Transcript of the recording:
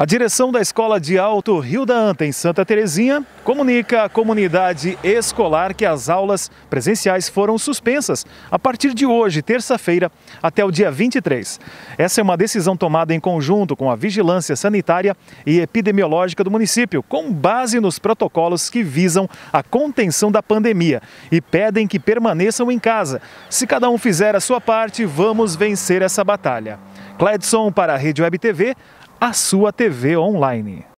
A direção da Escola de Alto Rio da Anta, em Santa Terezinha, comunica à comunidade escolar que as aulas presenciais foram suspensas a partir de hoje, terça-feira, até o dia 23. Essa é uma decisão tomada em conjunto com a Vigilância Sanitária e Epidemiológica do município, com base nos protocolos que visam a contenção da pandemia e pedem que permaneçam em casa. Se cada um fizer a sua parte, vamos vencer essa batalha. Cledson para a Rede Web TV a sua TV online.